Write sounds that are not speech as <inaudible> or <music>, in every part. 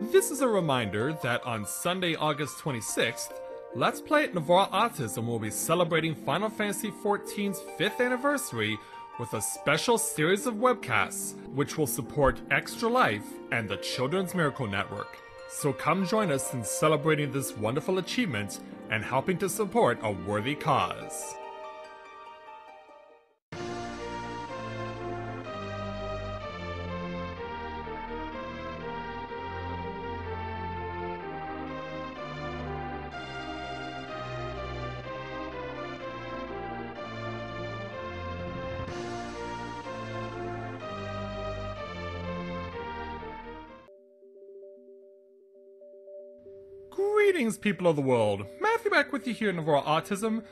This is a reminder that on Sunday, August 26th, Let's Play at Navarre Autism will be celebrating Final Fantasy XIV's 5th anniversary with a special series of webcasts, which will support Extra Life and the Children's Miracle Network. So come join us in celebrating this wonderful achievement and helping to support a worthy cause. Greetings, people of the world. Matthew back with you here in Navarre Autism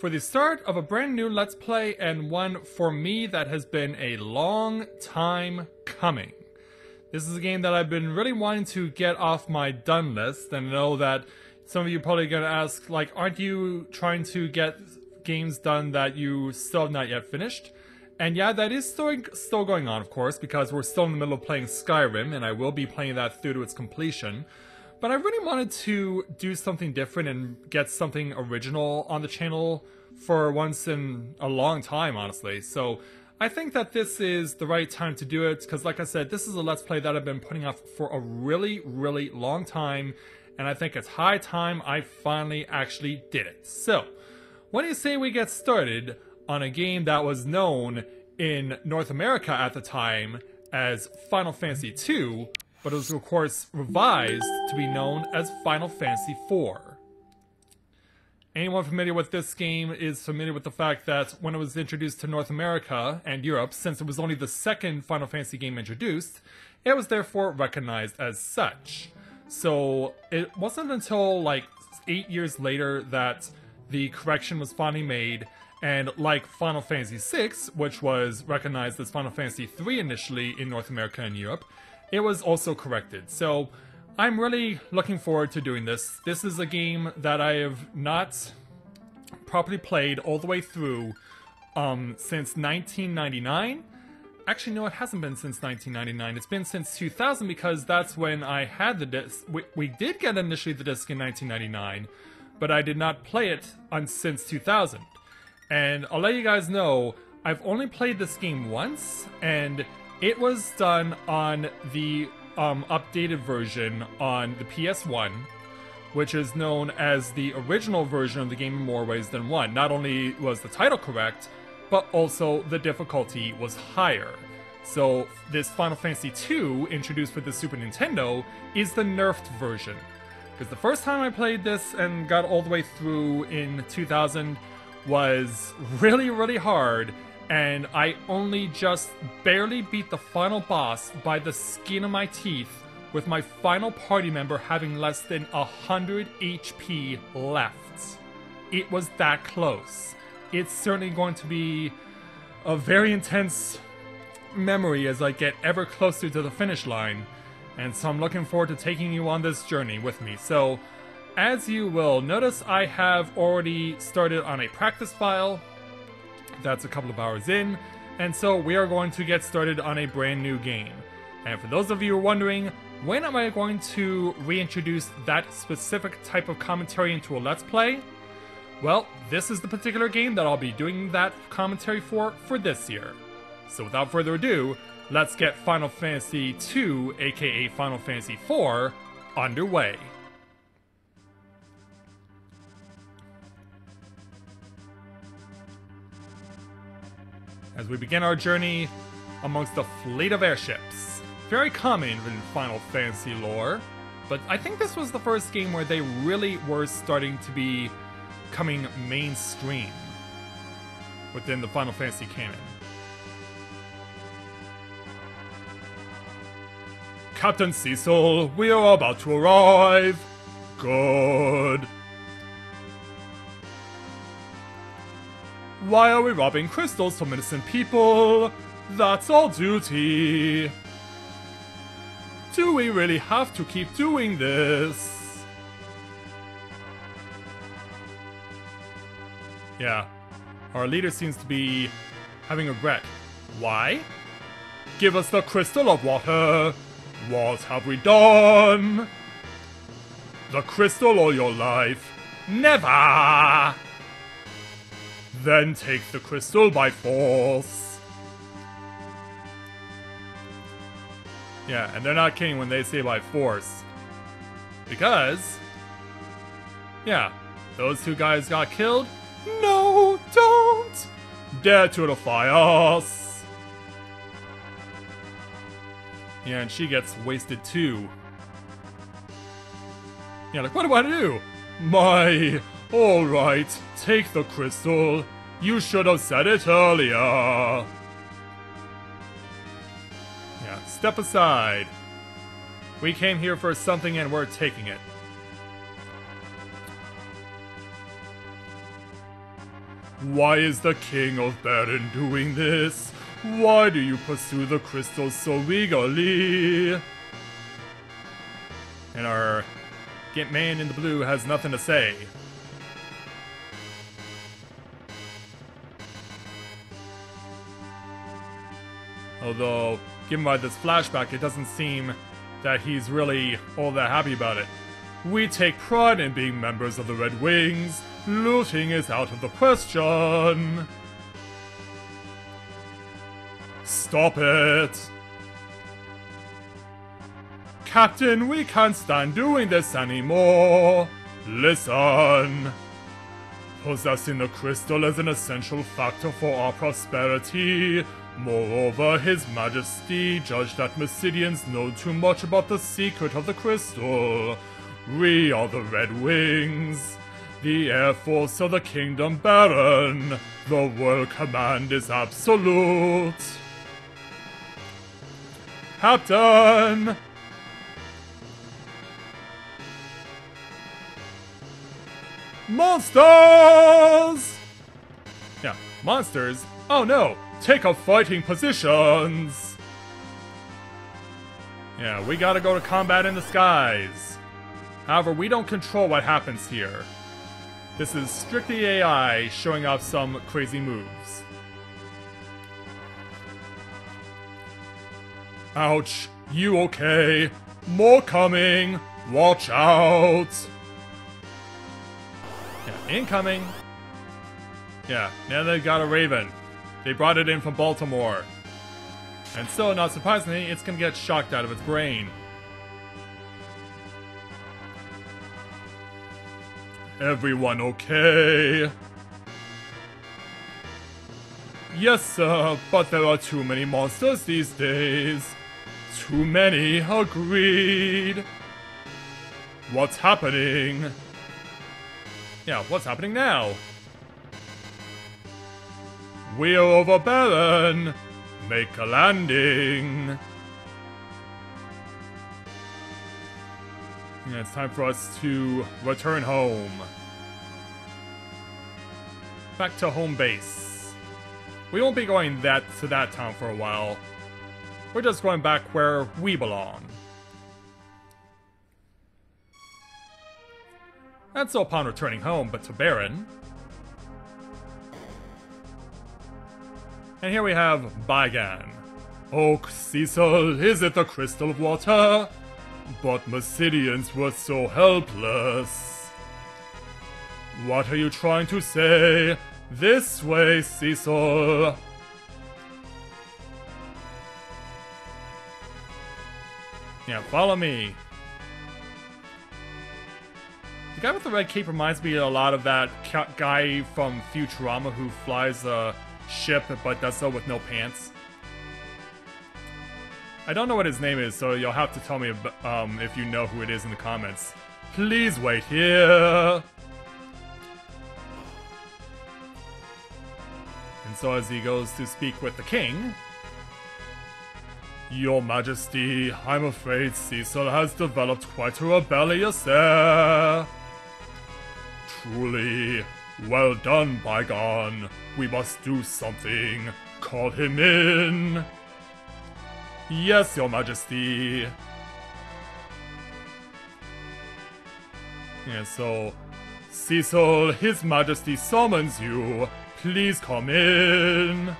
for the start of a brand new Let's Play and one for me that has been a long time coming. This is a game that I've been really wanting to get off my done list and I know that some of you are probably going to ask, like, aren't you trying to get games done that you still have not yet finished? And yeah, that is still, still going on, of course, because we're still in the middle of playing Skyrim, and I will be playing that through to its completion. But I really wanted to do something different and get something original on the channel for once in a long time, honestly. So I think that this is the right time to do it, because like I said, this is a Let's Play that I've been putting off for a really, really long time, and I think it's high time I finally actually did it. So, what do you say we get started on a game that was known in North America at the time as Final Fantasy II, but it was of course revised to be known as Final Fantasy IV. Anyone familiar with this game is familiar with the fact that when it was introduced to North America and Europe, since it was only the second Final Fantasy game introduced, it was therefore recognized as such. So it wasn't until like eight years later that the correction was finally made, and like Final Fantasy VI, which was recognized as Final Fantasy III initially in North America and Europe, it was also corrected. So I'm really looking forward to doing this. This is a game that I have not properly played all the way through um, since 1999. Actually, no, it hasn't been since 1999. It's been since 2000 because that's when I had the disc. We, we did get initially the disc in 1999, but I did not play it on since 2000. And I'll let you guys know, I've only played this game once, and it was done on the um, updated version on the PS1, which is known as the original version of the game in more ways than one. Not only was the title correct, but also the difficulty was higher. So this Final Fantasy II, introduced for the Super Nintendo, is the nerfed version. Because the first time I played this and got all the way through in 2000 was <laughs> really, really hard, and I only just barely beat the final boss by the skin of my teeth, with my final party member having less than 100 HP left. It was that close. It's certainly going to be a very intense memory as I get ever closer to the finish line, and so I'm looking forward to taking you on this journey with me. So, as you will notice, I have already started on a practice file, that's a couple of hours in, and so we are going to get started on a brand new game. And for those of you who are wondering, when am I going to reintroduce that specific type of commentary into a Let's Play? Well, this is the particular game that I'll be doing that commentary for for this year. So without further ado, let's get Final Fantasy II, aka Final Fantasy IV, underway. As we begin our journey amongst a fleet of airships. Very common in Final Fantasy lore, but I think this was the first game where they really were starting to be coming mainstream within the Final Fantasy canon. Captain Cecil, we are about to arrive. Good. Why are we robbing crystals from innocent people? That's all duty. Do we really have to keep doing this? Yeah, our leader seems to be having a regret. Why? Give us the crystal of water. What have we done? The crystal all your life? Never! Then take the crystal by force. Yeah, and they're not kidding when they say by force. Because, yeah, those two guys got killed? No, don't! Dare to defy us! Yeah, and she gets wasted too. Yeah, like, what do I do? My, alright, take the crystal. You should have said it earlier. Yeah, step aside. We came here for something and we're taking it. Why is the King of Baron doing this? Why do you pursue the crystal so eagerly? And our get man in the blue has nothing to say. Although, given by this flashback, it doesn't seem that he's really all that happy about it. We take pride in being members of the Red Wings. Looting is out of the question. Stop it! Captain, we can't stand doing this anymore. Listen. Possessing the crystal is an essential factor for our prosperity. Moreover, His Majesty judged that Mysidians know too much about the secret of the crystal. We are the Red Wings, the Air Force of the Kingdom Baron. The World Command is absolute. Captain! Monsters! Yeah, monsters? Oh no, take up fighting positions! Yeah, we gotta go to combat in the skies. However, we don't control what happens here. This is strictly AI showing off some crazy moves. Ouch, you okay? More coming! Watch out! Yeah, incoming! Yeah, now they've got a Raven. They brought it in from Baltimore. And so, not surprisingly, it's gonna get shocked out of its brain. Everyone okay? Yes, sir, but there are too many monsters these days. Too many, agreed. What's happening? Yeah, what's happening now? We're over Baron. Make a landing. Yeah, it's time for us to return home. Back to home base. We won't be going that to that town for a while. We're just going back where we belong. And so upon returning home, but to Baron. And here we have Baigan. Oak, Cecil, is it the crystal of water? But Mysidians were so helpless. What are you trying to say? This way, Cecil. Yeah, follow me. The guy with the red cape reminds me a lot of that guy from Futurama who flies a ship but does so with no pants. I don't know what his name is, so you'll have to tell me um, if you know who it is in the comments. Please wait here! And so as he goes to speak with the king... Your Majesty, I'm afraid Cecil has developed quite a rebellious air. Truly, well done, Baigan. We must do something. Call him in. Yes, your majesty. Yeah, so... Cecil, his majesty summons you. Please come in.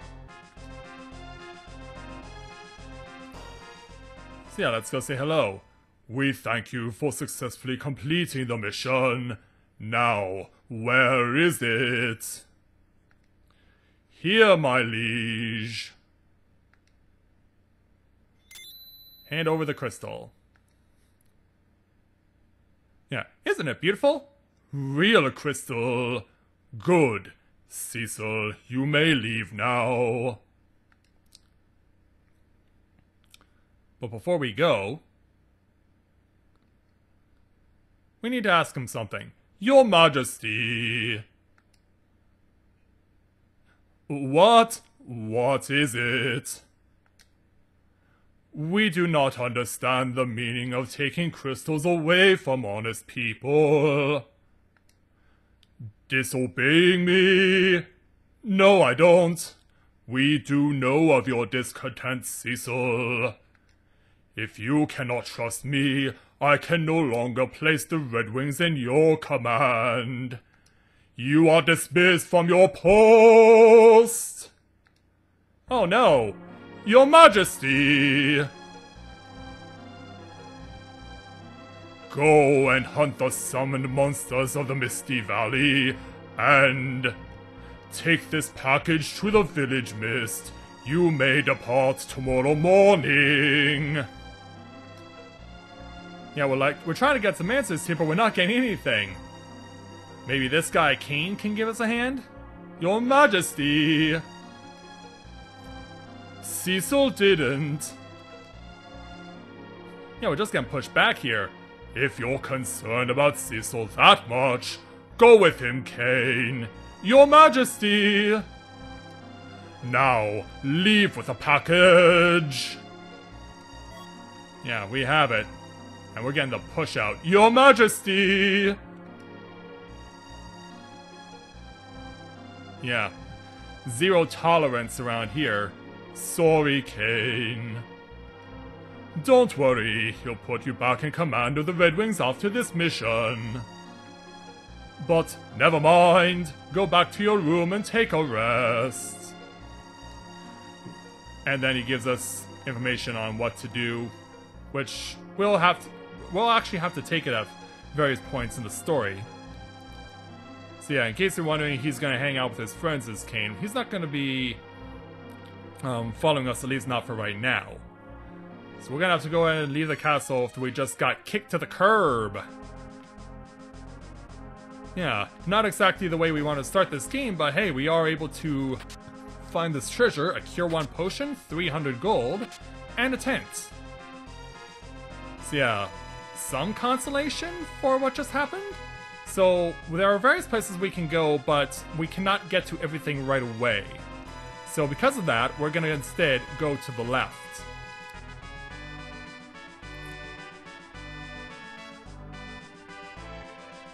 So yeah, let's go say hello. We thank you for successfully completing the mission. Now, where is it? Here, my liege. Hand over the crystal. Yeah, isn't it beautiful? Real crystal. Good. Cecil, you may leave now. But before we go, we need to ask him something. Your Majesty. What? What is it? We do not understand the meaning of taking crystals away from honest people. Disobeying me? No, I don't. We do know of your discontent, Cecil. If you cannot trust me, I can no longer place the Red Wings in your command. You are dismissed from your post! Oh no! Your Majesty! Go and hunt the summoned monsters of the Misty Valley, and take this package to the village mist. You may depart tomorrow morning. Yeah, we're like, we're trying to get some answers here, but we're not getting anything. Maybe this guy, Kain, can give us a hand? Your Majesty! Cecil didn't. Yeah, we're just getting pushed back here. If you're concerned about Cecil that much, go with him, Kain. Your Majesty! Now, leave with the package! Yeah, we have it. And we're getting the push out. Your Majesty! Yeah. Zero tolerance around here. Sorry, Kain. Don't worry, he'll put you back in command of the Red Wings after this mission. But never mind, go back to your room and take a rest. And then he gives us information on what to do, which we'll have to, we'll actually have to take it at various points in the story. So yeah, in case you're wondering, he's gonna hang out with his friends as Kain. He's not gonna be um, following us, at least not for right now. So we're gonna have to go ahead and leave the castle after we just got kicked to the curb. Yeah, not exactly the way we want to start this game, but hey, we are able to find this treasure, a Cure 1 potion, 300 gold, and a tent. So yeah, some consolation for what just happened? So there are various places we can go, but we cannot get to everything right away. So because of that, we're gonna instead go to the left.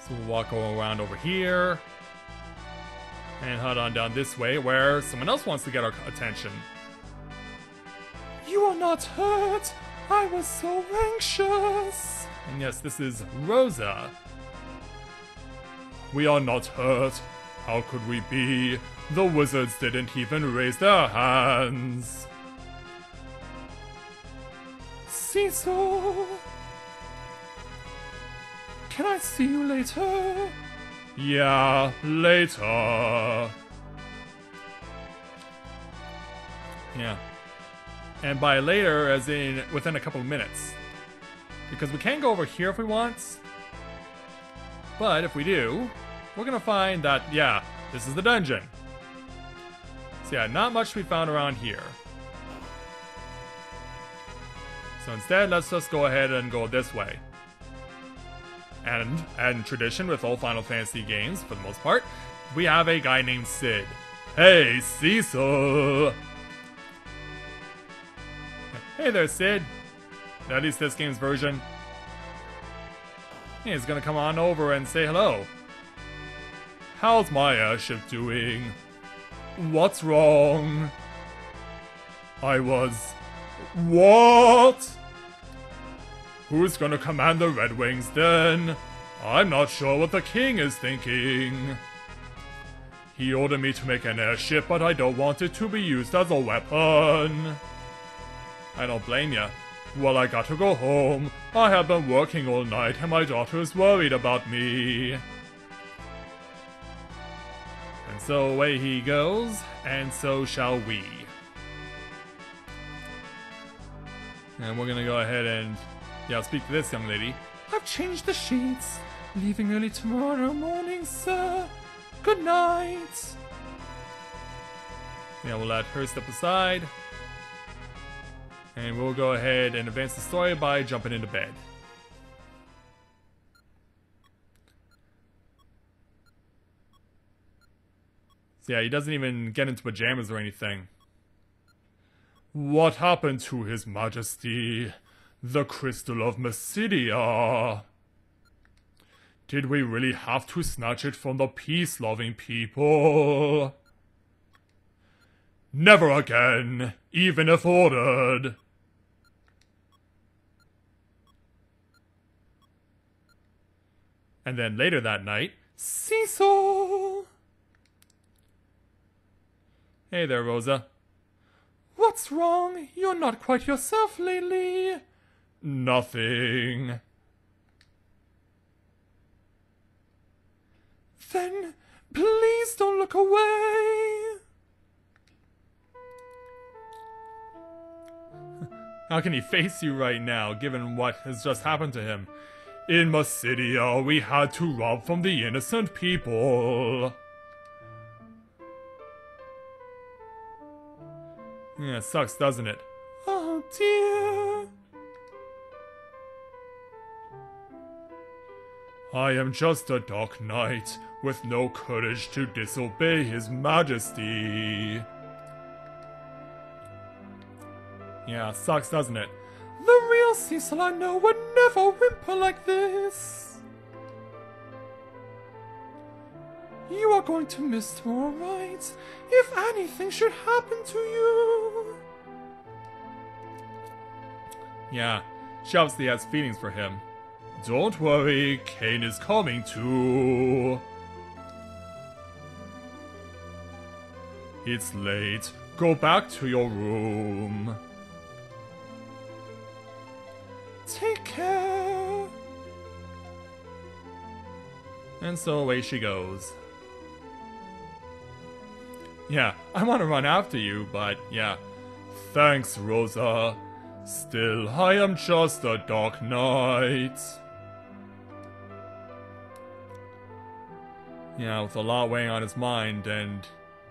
So we'll walk around over here. And head on down this way where someone else wants to get our attention. You are not hurt! I was so anxious! And yes, this is Rosa. We are not hurt. How could we be? The wizards didn't even raise their hands. Cecil! Can I see you later? Yeah, later. Yeah. And by later, as in within a couple minutes. Because we can go over here if we want. But if we do, we're gonna find that, yeah, this is the dungeon. So yeah, not much to be found around here. So instead, let's just go ahead and go this way. And, and tradition with all Final Fantasy games, for the most part, we have a guy named Cid. Hey, Cecil! Hey there, Cid. At least this game's version. He's gonna come on over and say hello. How's my airship doing? What's wrong? I was... What? Who's gonna command the Red Wings then? I'm not sure what the king is thinking. He ordered me to make an airship, but I don't want it to be used as a weapon. I don't blame ya. Well, I got to go home. I have been working all night and my daughter is worried about me. And so away he goes, and so shall we. And we're gonna go ahead and, yeah, speak to this young lady. I've changed the sheets. Leaving early tomorrow morning, sir. Good night. Yeah, we'll let her step aside. And we'll go ahead and advance the story by jumping into bed. So yeah, he doesn't even get into pajamas or anything. What happened to His Majesty, the Crystal of Mysidia? Did we really have to snatch it from the peace-loving people? Never again, even if ordered. And then later that night, Cecil! Hey there, Rosa. What's wrong? You're not quite yourself lately. Nothing. Then please don't look away. <laughs> How can he face you right now, given what has just happened to him? In Mysidia, uh, we had to rob from the innocent people. Yeah, it sucks, doesn't it? Oh dear. I am just a dark knight with no courage to disobey his majesty. Yeah, sucks, doesn't it? Cecil I know would never whimper like this. You are going to miss tomorrow, right? If anything should happen to you. Yeah, she obviously has feelings for him. Don't worry, Kain is coming too. It's late. Go back to your room. Care. And so away she goes. Yeah, I want to run after you, but yeah. Thanks, Rosa. Still, I am just a dark knight. Yeah, with a lot weighing on his mind, and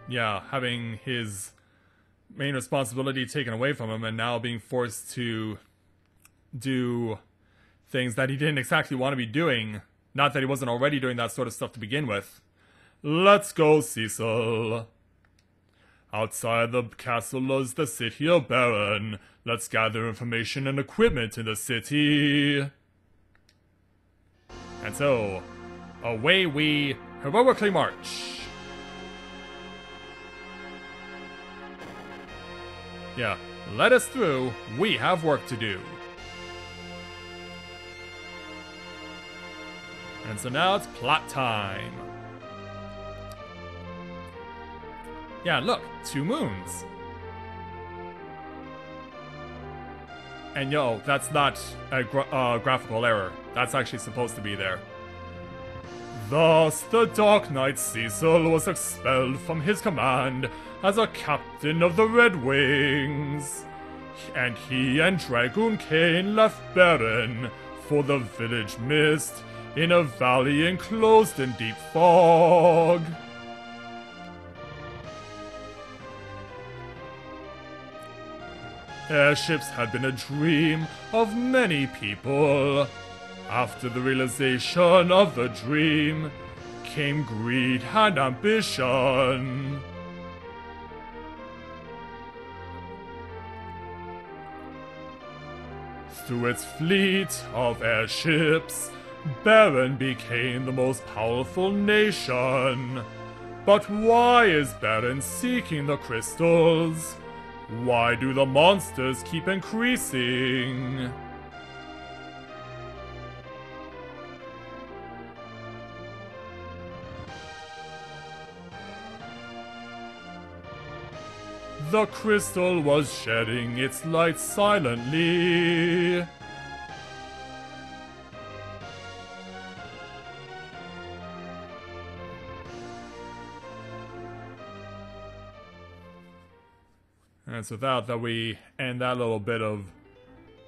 yeah, having his main responsibility taken away from him, and now being forced to do things that he didn't exactly want to be doing. Not that he wasn't already doing that sort of stuff to begin with. Let's go, Cecil. Outside the castle is the city of Baron. Let's gather information and equipment in the city. And so, away we heroically march. Yeah, let us through. We have work to do. And so now it's plot time. Yeah, look, two moons. And yo, that's not a gra uh, graphical error. That's actually supposed to be there. Thus, the Dark Knight Cecil was expelled from his command as a captain of the Red Wings. And he and Dragoon Kain left Baron for the village mist in a valley enclosed in deep fog. Airships had been a dream of many people. After the realization of the dream came greed and ambition. Through its fleet of airships, Baron became the most powerful nation. But why is Baron seeking the crystals? Why do the monsters keep increasing? the crystal was shedding its light silently. And it's without that we end that little bit of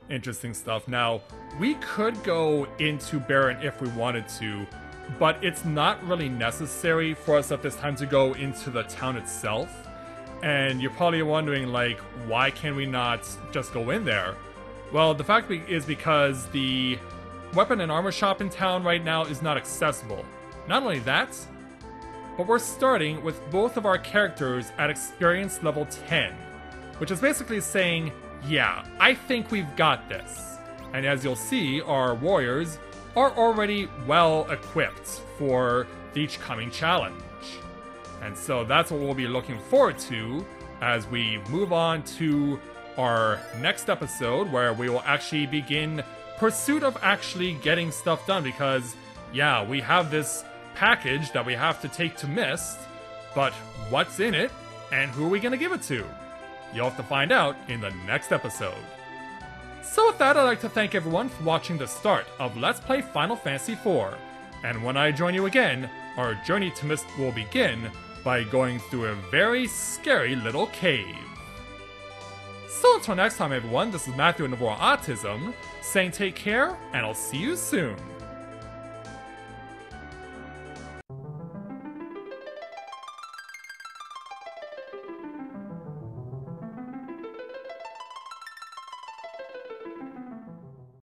interesting stuff. Now, we could go into Baron if we wanted to, but it's not really necessary for us at this time to go into the town itself. And you're probably wondering, like, why can we not just go in there? Well, the fact is because the weapon and armor shop in town right now is not accessible. Not only that, but we're starting with both of our characters at experience level 10, which is basically saying, yeah, I think we've got this. And as you'll see, our warriors are already well equipped for each coming challenge. And so that's what we'll be looking forward to as we move on to our next episode where we will actually begin pursuit of actually getting stuff done because yeah, we have this package that we have to take to Mist, but what's in it and who are we going to give it to? You'll have to find out in the next episode. So with that, I'd like to thank everyone for watching the start of Let's Play Final Fantasy IV. And when I join you again, our journey to Mist will begin by going through a very scary little cave. So until next time everyone, this is Matthew Navora Autism, saying take care, and I'll see you soon.